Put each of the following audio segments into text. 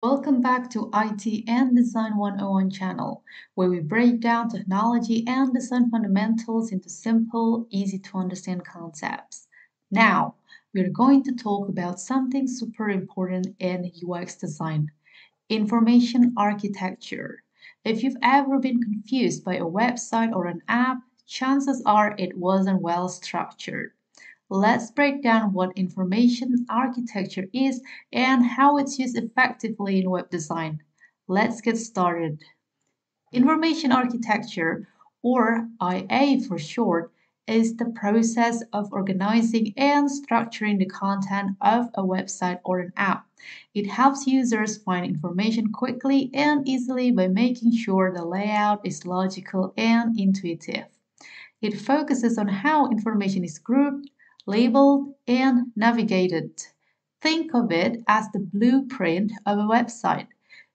Welcome back to IT and Design 101 channel, where we break down technology and design fundamentals into simple, easy to understand concepts. Now, we're going to talk about something super important in UX design information architecture. If you've ever been confused by a website or an app, chances are it wasn't well structured. Let's break down what information architecture is and how it's used effectively in web design. Let's get started. Information architecture, or IA for short, is the process of organizing and structuring the content of a website or an app. It helps users find information quickly and easily by making sure the layout is logical and intuitive. It focuses on how information is grouped, labeled, and navigated. Think of it as the blueprint of a website.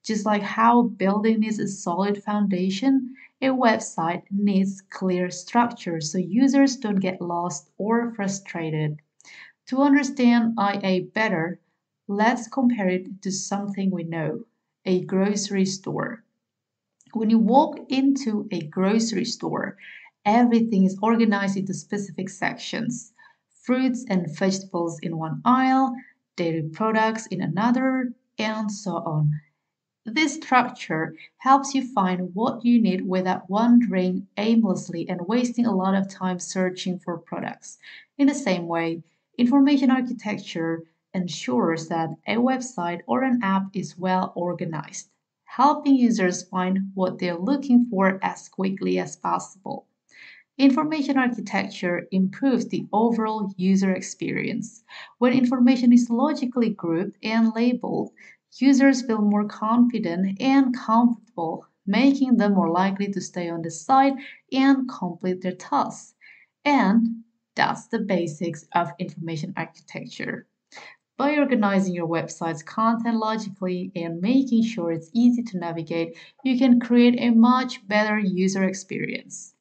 Just like how a building needs a solid foundation, a website needs clear structure so users don't get lost or frustrated. To understand IA better, let's compare it to something we know a grocery store. When you walk into a grocery store, everything is organized into specific sections fruits and vegetables in one aisle, dairy products in another, and so on. This structure helps you find what you need without wandering aimlessly and wasting a lot of time searching for products. In the same way, information architecture ensures that a website or an app is well organized, helping users find what they're looking for as quickly as possible. Information architecture improves the overall user experience. When information is logically grouped and labeled, users feel more confident and comfortable, making them more likely to stay on the site and complete their tasks. And that's the basics of information architecture. By organizing your website's content logically and making sure it's easy to navigate, you can create a much better user experience.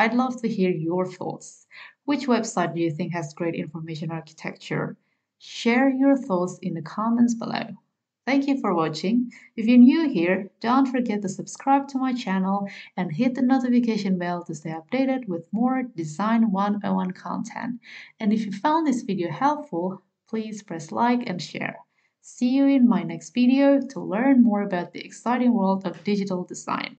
I'd love to hear your thoughts. Which website do you think has great information architecture? Share your thoughts in the comments below. Thank you for watching. If you're new here, don't forget to subscribe to my channel and hit the notification bell to stay updated with more Design 101 content. And if you found this video helpful, please press like and share. See you in my next video to learn more about the exciting world of digital design.